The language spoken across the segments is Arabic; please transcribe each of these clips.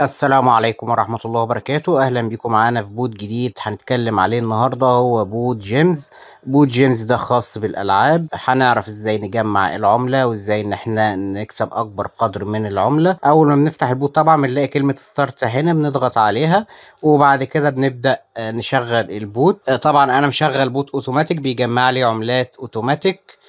السلام عليكم ورحمة الله وبركاته. أهلا بيكم معانا في بوت جديد هنتكلم عليه النهاردة هو بوت Gemz. بوت Gemz ده خاص بالألعاب. هنعرف إزاي نجمع العملة وإزاي إن إحنا نكسب أكبر قدر من العملة. أول ما بنفتح البوت طبعا بنلاقي كلمة start هنا بنضغط عليها وبعد كده بنبدأ نشغل البوت. طبعا أنا مشغل بوت أوتوماتيك بيجمع لي عملات أوتوماتيك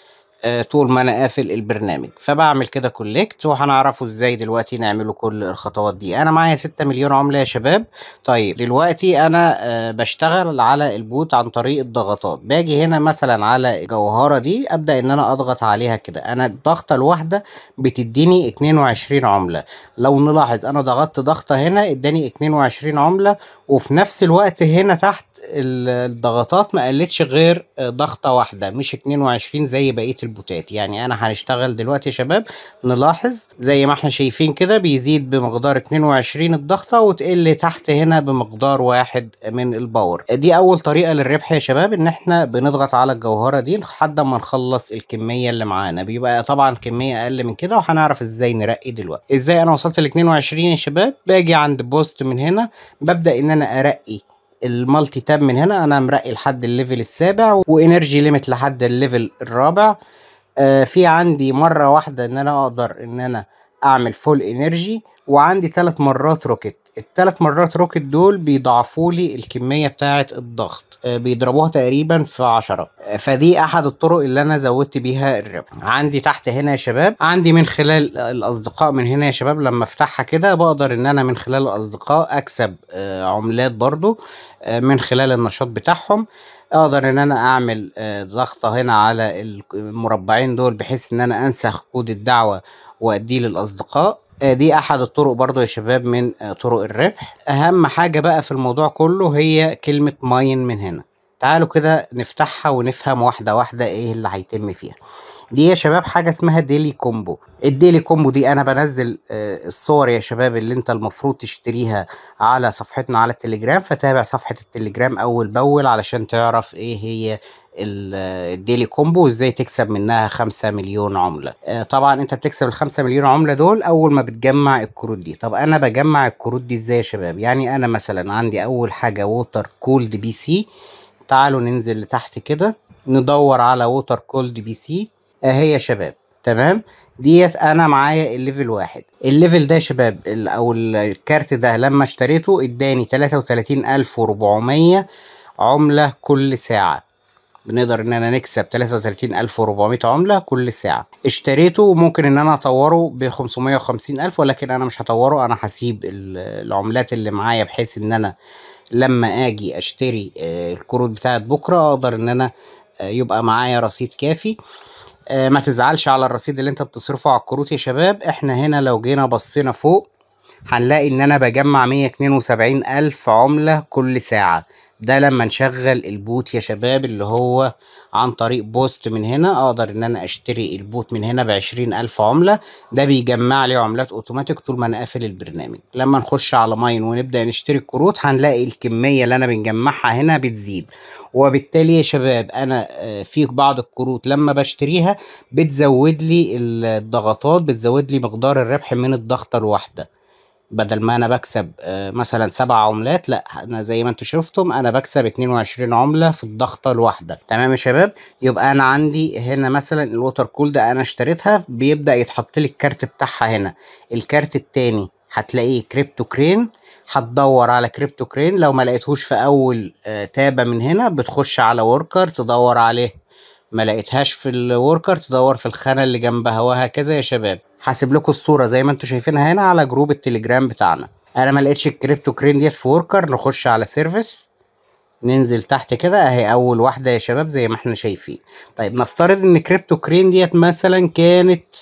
طول ما أنا قافل البرنامج. فبعمل كده collect وهنعرفه إزاي دلوقتي نعمله كل الخطوات دي. أنا معايا 6 مليون عملة يا شباب. طيب دلوقتي أنا آه، بشتغل على البوت عن طريق الضغطات. باجي هنا مثلا على الجوهرة دي أبدأ إن أنا أضغط عليها كده. أنا الضغطة الواحدة بتديني 22 عملة. لو نلاحظ أنا ضغطت ضغطة هنا اداني 22 عملة. وفي نفس الوقت هنا تحت ال- الضغطات ما قلتش غير آه، ضغطة واحدة مش 22 زي بقية البوتات. يعني أنا هنشتغل دلوقتي يا شباب نلاحظ زي ما إحنا شايفين كده بيزيد بمقدار 22 الضغطة وتقل تحت هنا بمقدار واحد من ال power دي أول طريقة للربح يا شباب إن إحنا بنضغط على الجوهرة دي لحد ما نخلص الكمية اللي معانا. بيبقى طبعا كمية أقل من كده وهنعرف إزاي نرقي دلوقتي. إزاي أنا وصلت ل 22 يا شباب؟ باجي عند boost من هنا ببدأ إن أنا أرقي ال multi tap من هنا أنا مرقي لحد ال level السابع و energy limit لحد ال level الرابع. آه في عندي مرة واحدة إن أنا أقدر إن أنا أعمل full energy وعندي ثلاث مرات rocket الثلاث مرات rocket دول بيضاعفوا لي الكمية بتاعه الضغط. آه بيضربوها تقريبا في عشرة. آه فدي أحد الطرق اللي أنا زودت بيها الربح. عندي تحت هنا يا شباب عندي من خلال الأصدقاء من هنا يا شباب لما أفتحها كده بقدر إن أنا من خلال الأصدقاء أكسب آه عملات برضو من خلال النشاط بتاعهم. أقدر إن أنا أعمل ضغطة هنا على المربعين دول بحيث إن أنا أنسخ كود الدعوة وأديه للأصدقاء. دي أحد الطرق برضو يا شباب من آه، طرق الربح. أهم حاجة بقى في الموضوع كله هي كلمة mine من هنا. تعالوا كده نفتحها ونفهم واحدة واحدة إيه اللي هيتم فيها. دي يا شباب حاجة اسمها daily combo ال daily combo دي أنا بنزل آه، الصور يا شباب اللي أنت المفروض تشتريها على صفحتنا على التليجرام فتابع صفحة التليجرام أول بأول علشان تعرف إيه هي ال- ال daily combo وإزاي تكسب منها خمسة مليون عملة. آه، طبعا أنت بتكسب الخمسة مليون عملة دول أول ما بتجمع الكروت دي. طب أنا بجمع الكروت دي إزاي يا شباب؟ يعني أنا مثلا عندي أول حاجة water cooled PC تعالوا ننزل لتحت كده ندور على water cooled PC اهي يا شباب تمام؟ ديت أنا معايا ال level واحد. ال level ده يا شباب أو ال- الكارت ده لما اشتريته اداني 33400 عملة كل ساعة. بنقدر إن أنا نكسب 33400 عملة كل ساعة. اشتريته وممكن إن أنا أطوره ب 550000 ولكن أنا مش هطوره أنا هسيب ال- العملات اللي معايا بحيث إن أنا لما آجي أشتري آه، الكروت بتاعت بكرة أقدر إن أنا آه، يبقى معايا رصيد كافي. آه، ما تزعلش على الرصيد اللي أنت بتصرفه على الكروت يا شباب. إحنا هنا لو جينا بصينا فوق هنلاقي إن أنا بجمع 172 ألف عملة كل ساعة. ده لما نشغل البوت يا شباب اللي هو عن طريق boost من هنا أقدر إن أنا أشتري البوت من هنا بعشرين ألف عملة. ده بيجمع لي عملات أوتوماتيك طول ما أنا قافل البرنامج. لما نخش على mine ونبدأ نشتري الكروت هنلاقي الكمية اللي أنا بنجمعها هنا بتزيد. وبالتالي يا شباب أنا آه، في بعض الكروت لما بشتريها بتزود لي الضغطات بتزود لي مقدار الربح من الضغطة الواحدة. بدل ما أنا بكسب آه، مثلا سبع عملات لأ أنا زي ما أنتم شفتم أنا بكسب 22 عملة في الضغطة الواحدة. تمام يا شباب؟ يبقى أنا عندي هنا مثلا ال water cool ده أنا اشتريتها بيبدأ يتحط لي الكارت بتاعها هنا. الكارت التاني هتلاقيه crypto crane هتدور على crypto crane لو ما لقيتهوش في أول آه، تابة من هنا بتخش على worker تدور عليه. ما لقيتهاش في ال worker تدور في الخانة اللي جنبها وهكذا يا شباب. هسيب لكم الصورة زي ما أنتم شايفينها هنا على group التليجرام بتاعنا. أنا ما لقيتش ال crypto crane ديت في worker نخش على service ننزل تحت كده اهي أول واحدة يا شباب زي ما إحنا شايفين. طيب نفترض إن crypto crane ديت مثلا كانت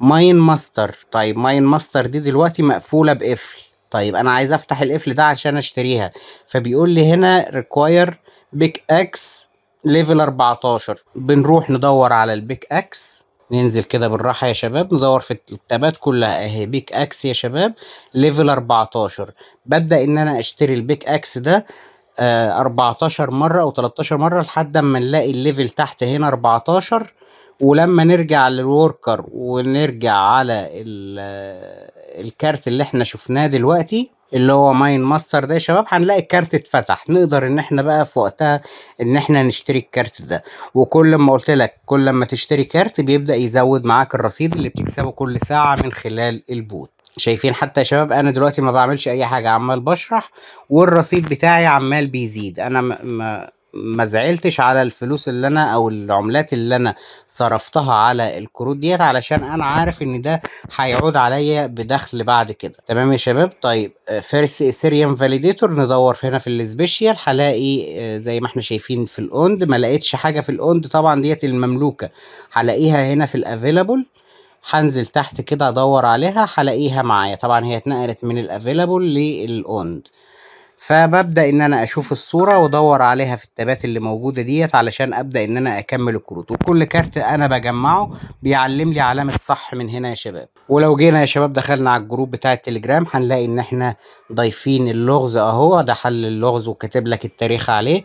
mine master. طيب mine master دي دلوقتي مقفولة بقفل. طيب أنا عايز أفتح القفل ده عشان أشتريها. فبيقول لي هنا require pickaxe level 14 بنروح ندور على ال pickaxe ننزل كده بالراحة يا شباب ندور في التابات كلها. اهي pickaxe يا شباب level 14 ببدأ إن أنا أشتري ال pickaxe ده آه 14 مرة أو 13 مرة لحد أما نلاقي ال level تحت هنا 14 ولما نرجع لل worker ونرجع على ال- الكارت اللي إحنا شفناه دلوقتي اللي هو mine master ده يا شباب هنلاقي الكارت اتفتح. نقدر إن إحنا بقى في وقتها إن إحنا نشتري الكارت ده. وكل ما قلت لك كل ما تشتري كارت بيبدأ يزود معاك الرصيد اللي بتكسبه كل ساعة من خلال البوت. شايفين حتى يا شباب أنا دلوقتي ما بعملش أي حاجة عمال بشرح والرصيد بتاعي عمال بيزيد. أنا ما ما زعلتش على الفلوس اللي أنا أو العملات اللي أنا صرفتها على الكروت ديت علشان أنا عارف إن ده هيعود عليا بدخل بعد كده. تمام يا شباب؟ طيب first Ethereum validator ندور هنا في ال special هلاقي زي ما إحنا شايفين في ال owned ما لقيتش حاجة في ال owned طبعا ديت المملوكة. هلاقيها هنا في ال available هنزل تحت كده أدور عليها هلاقيها معايا. طبعا هي اتنقلت من ال available لل owned فببدأ إن أنا أشوف الصورة وأدور عليها في التابات اللي موجودة ديت علشان أبدأ إن أنا أكمل الكروت. وكل كارت أنا بجمعه بيعلم لي علامة صح من هنا يا شباب. ولو جينا يا شباب دخلنا على ال group بتاع التليجرام هنلاقي إن إحنا ضايفين اللغز أهو. ده حل اللغز وكاتب لك التاريخ عليه.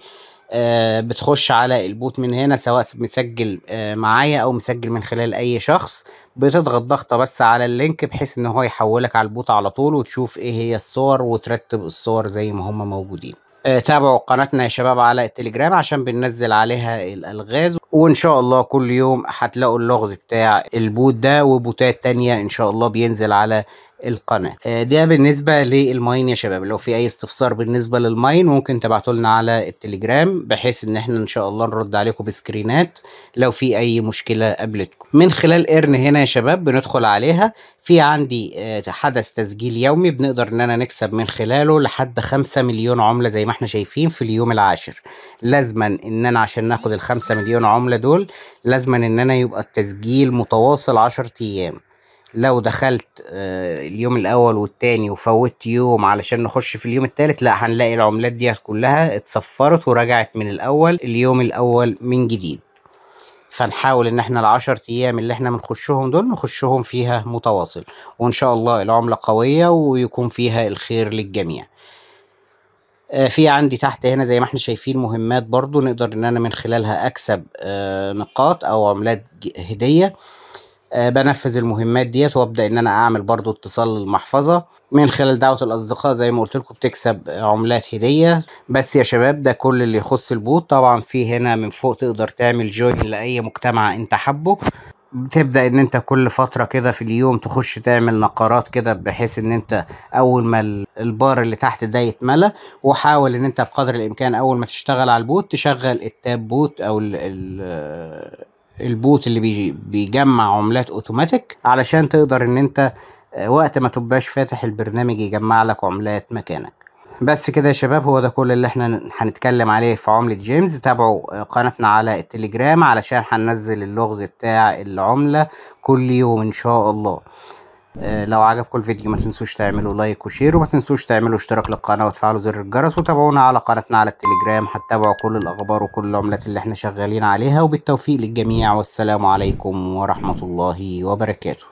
بتخش على البوت من هنا سواء مسجل آه معايا أو مسجل من خلال أي شخص بتضغط ضغطة بس على ال link بحيث إن هو يحولك على البوت على طول وتشوف إيه هي الصور وترتب الصور زي ما هم موجودين. آه تابعوا قناتنا يا شباب على التليجرام عشان بننزل عليها الألغاز. وإن شاء الله كل يوم هتلاقوا اللغز بتاع البوت ده وبوتات تانية إن شاء الله بينزل على القناة. ده بالنسبة لل mine يا شباب. لو في أي استفسار بالنسبة لل mine ممكن تبعتوا لنا على التليجرام بحيث إن إحنا إن شاء الله نرد عليكم بسكرينات لو في أي مشكلة قابلتكم. من خلال ايرن هنا يا شباب بندخل عليها. في عندي حدث تسجيل يومي بنقدر إن أنا نكسب من خلاله لحد خمسة مليون عملة زي ما إحنا شايفين في اليوم العاشر. لازما إن أنا عشان ناخد الخمسة مليون عملة دول لازما إن أنا يبقى التسجيل متواصل عشر أيام. لو دخلت اليوم الأول والتاني وفوتت يوم علشان نخش في اليوم التالت لا هنلاقي العملات ديت كلها اتصفرت ورجعت من الأول اليوم الأول من جديد. فنحاول إن إحنا العشر أيام اللي إحنا بنخشهم دول نخشهم فيها متواصل. وإن شاء الله العملة قوية ويكون فيها الخير للجميع. في عندي تحت هنا زي ما إحنا شايفين مهمات برضو نقدر إن أنا من خلالها أكسب نقاط أو عملات هدية. بنفذ المهمات ديت وابدأ إن أنا أعمل برضو اتصال للمحفظة. من خلال دعوة الأصدقاء زي ما قلت لكم بتكسب عملات هدية. بس يا شباب ده كل اللي يخص البوت. طبعا في هنا من فوق تقدر تعمل join لأي مجتمع أنت حبه بتبدأ إن أنت كل فترة كده في اليوم تخش تعمل نقرات كده بحيث إن أنت أول ما البار اللي تحت ده يتملى. وحاول إن أنت بقدر الإمكان أول ما تشتغل على البوت تشغل ال tap bot أو ال ال البوت اللي بيجي بيجمع عملات أوتوماتيك علشان تقدر إن أنت وقت ما تبقاش فاتح البرنامج يجمع لك عملات مكانك. بس كده يا شباب هو ده كل اللي إحنا هنتكلم عليه في عملة جيمز. تابعوا قناتنا على التليجرام علشان هننزل اللغز بتاع العملة كل يوم إن شاء الله. لو عجبكم الفيديو ما تنسوش تعملوا like و share وما تنسوش تعملوا اشتراك للقناة وتفعلوا زر الجرس وتابعونا على قناتنا على التليجرام هتتابعوا كل الأخبار وكل العملات اللي إحنا شغالين عليها. وبالتوفيق للجميع والسلام عليكم ورحمة الله وبركاته.